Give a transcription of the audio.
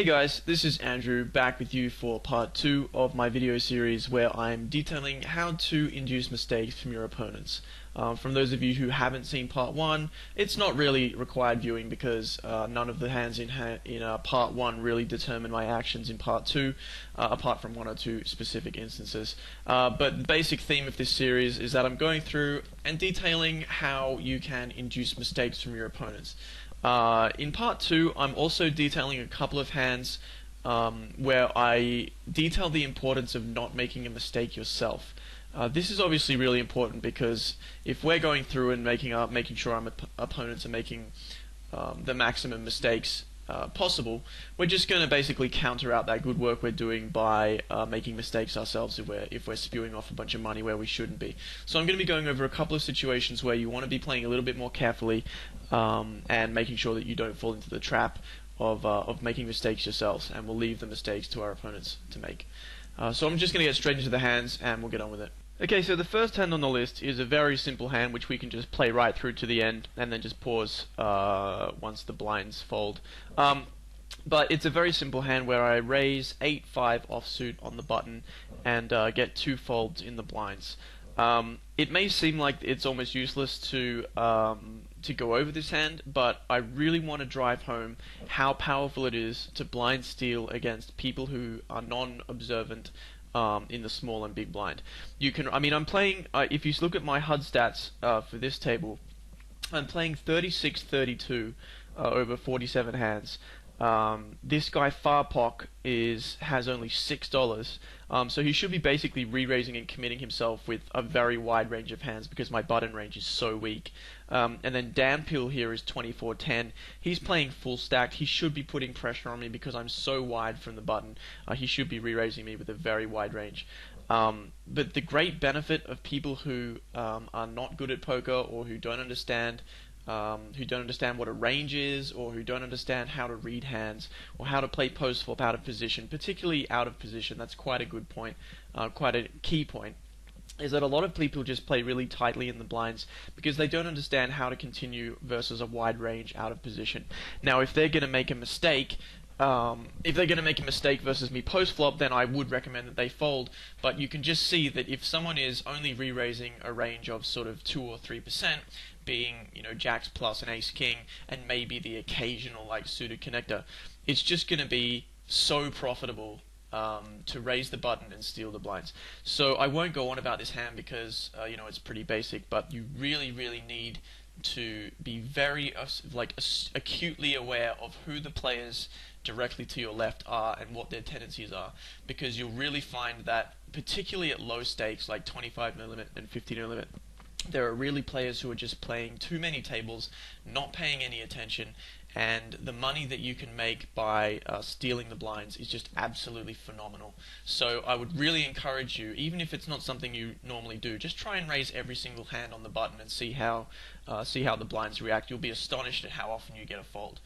Hey guys, this is Andrew back with you for part 2 of my video series where I'm detailing how to induce mistakes from your opponents. Um, from those of you who haven't seen part 1, it's not really required viewing because uh, none of the hands in, ha in uh, part 1 really determine my actions in part 2, uh, apart from one or two specific instances. Uh, but the basic theme of this series is that I'm going through and detailing how you can induce mistakes from your opponents. Uh, in part two, I'm also detailing a couple of hands um, where I detail the importance of not making a mistake yourself. Uh, this is obviously really important because if we're going through and making up, making sure our op opponents are making um, the maximum mistakes uh, possible, we're just going to basically counter out that good work we're doing by uh, making mistakes ourselves if we're, if we're spewing off a bunch of money where we shouldn't be. So I'm going to be going over a couple of situations where you want to be playing a little bit more carefully um, and making sure that you don't fall into the trap of, uh, of making mistakes yourselves, and we'll leave the mistakes to our opponents to make. Uh, so I'm just going to get straight into the hands and we'll get on with it. Okay, so the first hand on the list is a very simple hand which we can just play right through to the end and then just pause uh, once the blinds fold. Um, but it's a very simple hand where I raise 8-5 offsuit on the button and uh, get two folds in the blinds. Um, it may seem like it's almost useless to um, to go over this hand, but I really want to drive home how powerful it is to blind steal against people who are non-observant um, in the small and big blind. You can, I mean, I'm playing. Uh, if you look at my HUD stats uh, for this table, I'm playing 36-32 uh, over 47 hands. Um, this guy Farpok is has only six dollars, um, so he should be basically re-raising and committing himself with a very wide range of hands because my button range is so weak. Um, and then Dan Peel here is 24-10. He's playing full stacked. He should be putting pressure on me because I'm so wide from the button. Uh, he should be re-raising me with a very wide range. Um, but the great benefit of people who um, are not good at poker or who don't understand um, who don't understand what a range is, or who don't understand how to read hands, or how to play post flop out of position, particularly out of position. That's quite a good point, uh, quite a key point. Is that a lot of people just play really tightly in the blinds because they don't understand how to continue versus a wide range out of position. Now, if they're going to make a mistake, um, if they're going to make a mistake versus me post flop, then I would recommend that they fold. But you can just see that if someone is only re-raising a range of sort of two or three percent, being you know jacks plus and ace king, and maybe the occasional like suited connector, it's just going to be so profitable um, to raise the button and steal the blinds. So I won't go on about this hand because uh, you know it's pretty basic, but you really, really need to be very like acutely aware of who the players directly to your left are and what their tendencies are. Because you'll really find that particularly at low stakes like 25 no limit and 50 no limit there are really players who are just playing too many tables, not paying any attention, and the money that you can make by uh, stealing the blinds is just absolutely phenomenal. So I would really encourage you, even if it's not something you normally do, just try and raise every single hand on the button and see how uh, see how the blinds react. You'll be astonished at how often you get a fold.